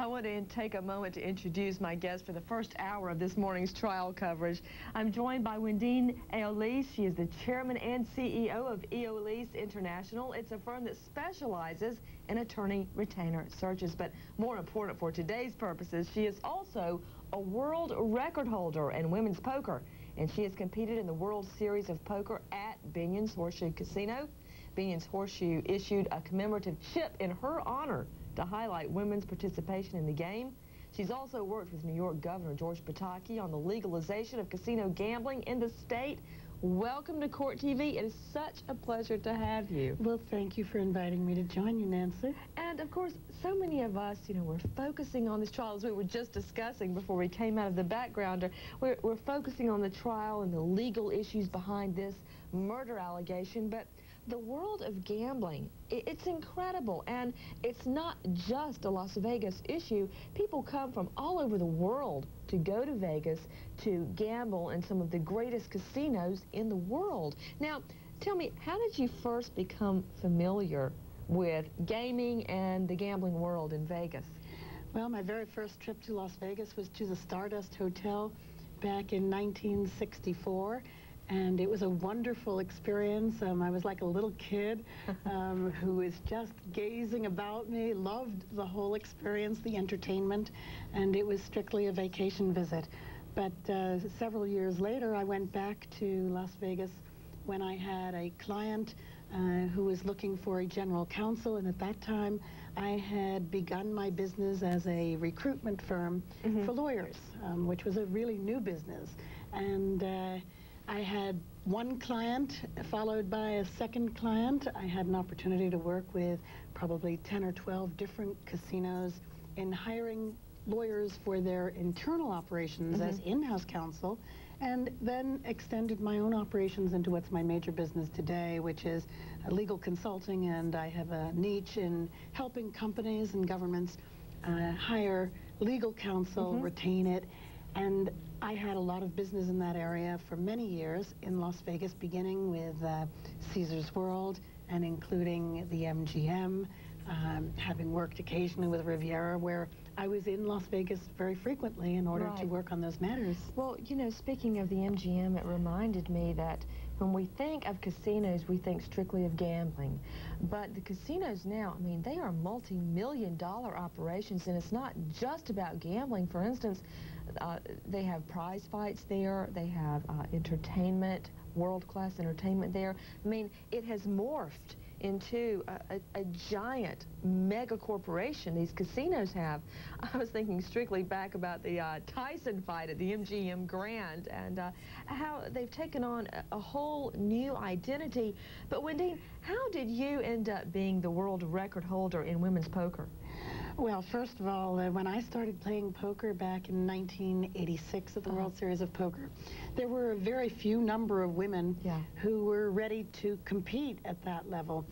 I want to take a moment to introduce my guest for the first hour of this morning's trial coverage. I'm joined by Wendeen Eolis. She is the chairman and CEO of Eolis International. It's a firm that specializes in attorney retainer searches. But more important for today's purposes, she is also a world record holder in women's poker. And she has competed in the World Series of Poker at Binion's Horseshoe Casino. Binion's Horseshoe issued a commemorative chip in her honor to highlight women's participation in the game. She's also worked with New York Governor George Pataki on the legalization of casino gambling in the state. Welcome to Court TV. It is such a pleasure to have you. Well, thank you for inviting me to join you, Nancy. And of course, so many of us, you know, we're focusing on this trial as we were just discussing before we came out of the backgrounder. We're, we're focusing on the trial and the legal issues behind this murder allegation, but the world of gambling, it's incredible. And it's not just a Las Vegas issue. People come from all over the world to go to Vegas to gamble in some of the greatest casinos in the world. Now, tell me, how did you first become familiar with gaming and the gambling world in Vegas? Well, my very first trip to Las Vegas was to the Stardust Hotel back in 1964 and it was a wonderful experience. Um, I was like a little kid um, who was just gazing about me, loved the whole experience, the entertainment, and it was strictly a vacation visit. But uh, several years later, I went back to Las Vegas when I had a client uh, who was looking for a general counsel, and at that time, I had begun my business as a recruitment firm mm -hmm. for lawyers, um, which was a really new business. And uh, I had one client followed by a second client. I had an opportunity to work with probably 10 or 12 different casinos in hiring lawyers for their internal operations mm -hmm. as in-house counsel and then extended my own operations into what's my major business today, which is legal consulting, and I have a niche in helping companies and governments uh, hire legal counsel, mm -hmm. retain it, and I had a lot of business in that area for many years in Las Vegas, beginning with uh, Caesar's World and including the MGM, um, having worked occasionally with Riviera, where I was in Las Vegas very frequently in order right. to work on those matters. Well, you know, speaking of the MGM, it reminded me that when we think of casinos, we think strictly of gambling. But the casinos now, I mean, they are multi-million dollar operations, and it's not just about gambling. For instance, uh, they have prize fights there. They have uh, entertainment, world-class entertainment there. I mean, it has morphed into a, a, a, giant mega corporation these casinos have. I was thinking strictly back about the uh, Tyson fight at the MGM Grand and uh, how they've taken on a, a, whole new identity. But Wendy, how did you end up being the world record holder in women's poker? Well, first of all, uh, when I started playing poker back in 1986 at the uh -huh. World Series of Poker, there were a very few number of women yeah. who were ready to compete at that level.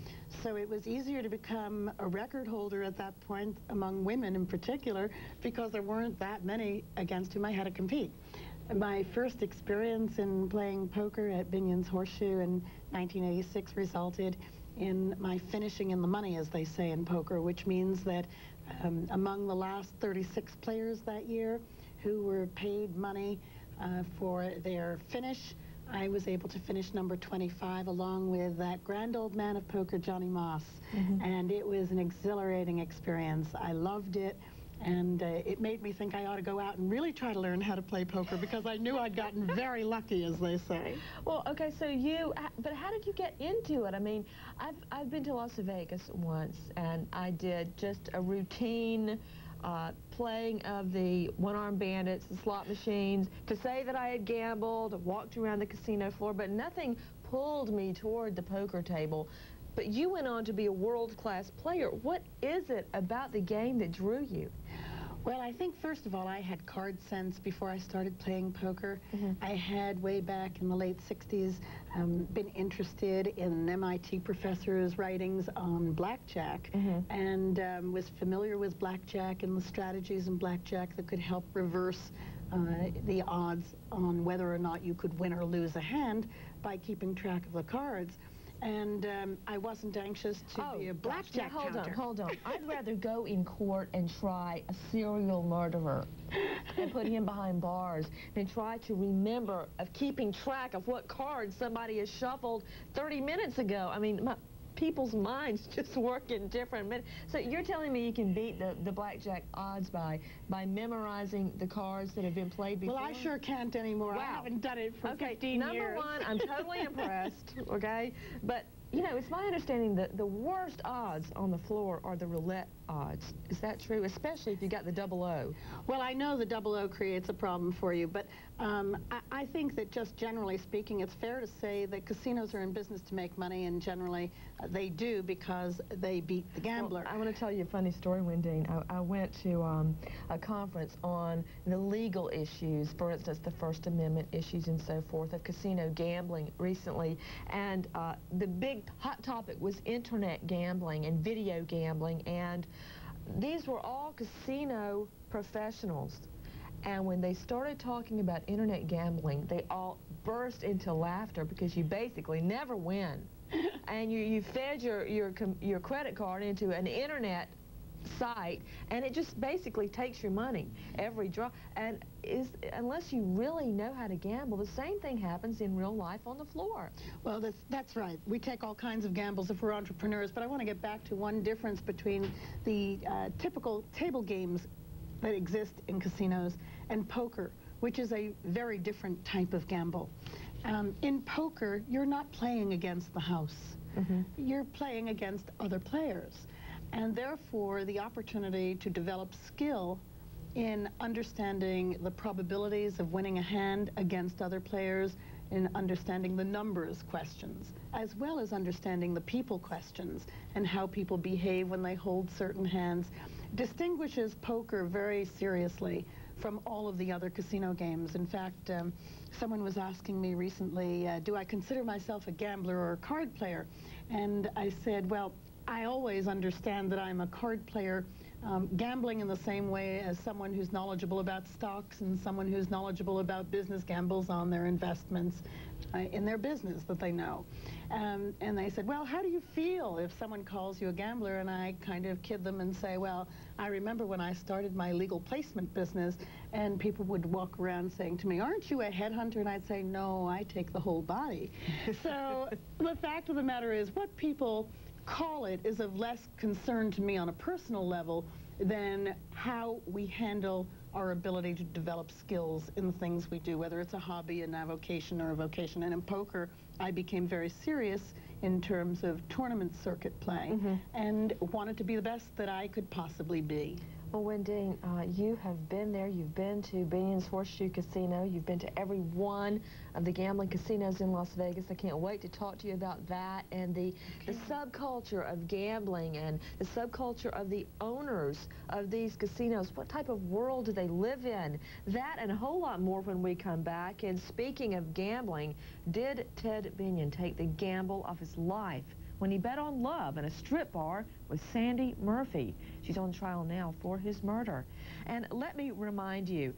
So it was easier to become a record holder at that point among women in particular because there weren't that many against whom I had to compete. My first experience in playing poker at Binion's Horseshoe in 1986 resulted in my finishing in the money, as they say in poker, which means that um, among the last 36 players that year who were paid money uh, for their finish. I was able to finish number 25 along with that grand old man of poker, Johnny Moss. Mm -hmm. And it was an exhilarating experience. I loved it. And uh, it made me think I ought to go out and really try to learn how to play poker because I knew I'd gotten very lucky, as they say. Well, okay, so you, but how did you get into it? I mean, I've, I've been to Las Vegas once, and I did just a routine uh, playing of the one-armed bandits, the slot machines, to say that I had gambled, walked around the casino floor, but nothing pulled me toward the poker table. But you went on to be a world-class player. What is it about the game that drew you? Well, I think first of all, I had card sense before I started playing poker. Mm -hmm. I had way back in the late 60s um, been interested in MIT professor's writings on blackjack mm -hmm. and um, was familiar with blackjack and the strategies in blackjack that could help reverse uh, the odds on whether or not you could win or lose a hand by keeping track of the cards. And um, I wasn't anxious to oh, be a blackjack now hold counter. on, hold on. I'd rather go in court and try a serial murderer and put him behind bars than try to remember of keeping track of what cards somebody has shuffled 30 minutes ago. I mean, my, people's minds just work in different minutes. So you're telling me you can beat the, the blackjack odds by by memorizing the cards that have been played before? Well, I sure can't anymore. Wow. I haven't done it for okay, 15 number years. one, I'm totally impressed, okay? But, you know, it's my understanding that the worst odds on the floor are the roulette odds. Is that true? Especially if you got the double O. Well, I know the double O creates a problem for you, but um, I, I think that just generally speaking, it's fair to say that casinos are in business to make money, and generally uh, they do because they beat the gambler. Well, I want to tell you a funny story, Wendeen. I, I went to um, a conference on the legal issues, for instance, the First Amendment issues and so forth of casino gambling recently, and uh, the big hot topic was internet gambling and video gambling, and these were all casino professionals. And when they started talking about internet gambling, they all burst into laughter because you basically never win. and you, you fed your, your, your credit card into an internet site and it just basically takes your money every draw and is unless you really know how to gamble the same thing happens in real life on the floor Well, that's, that's right. We take all kinds of gambles if we're entrepreneurs, but I want to get back to one difference between the uh, typical table games that exist in casinos and poker, which is a very different type of gamble. Um, in poker, you're not playing against the house. You're playing against other players. And therefore, the opportunity to develop skill in understanding the probabilities of winning a hand against other players, in understanding the numbers questions, as well as understanding the people questions and how people behave when they hold certain hands, distinguishes poker very seriously from all of the other casino games. In fact, um, someone was asking me recently, uh, do I consider myself a gambler or a card player? And I said, well, I always understand that I'm a card player um, gambling in the same way as someone who's knowledgeable about stocks and someone who's knowledgeable about business gambles on their investments uh, in their business that they know. Um, and they said, well, how do you feel if someone calls you a gambler? And I kind of kid them and say, well, I remember when I started my legal placement business and people would walk around saying to me, aren't you a headhunter? And I'd say, no, I take the whole body. so the fact of the matter is what people call it is of less concern to me on a personal level than how we handle our ability to develop skills in the things we do, whether it's a hobby, an avocation, or a vocation. And in poker, I became very serious in terms of tournament circuit play mm-hmm. and wanted to be the best that I could possibly be. Well, Wendeen, uh, you have been there. You've been to Binion's Horseshoe Casino. You've been to every one of the gambling casinos in Las Vegas. I can't wait to talk to you about that and the, the subculture of gambling and the subculture of the owners of these casinos. What type of world do they live in? That and a whole lot more when we come back. And speaking of gambling, did Ted Binion take the gamble of his life? When he bet on love in a strip bar with Sandy Murphy. She's on trial now for his murder. And let me remind you,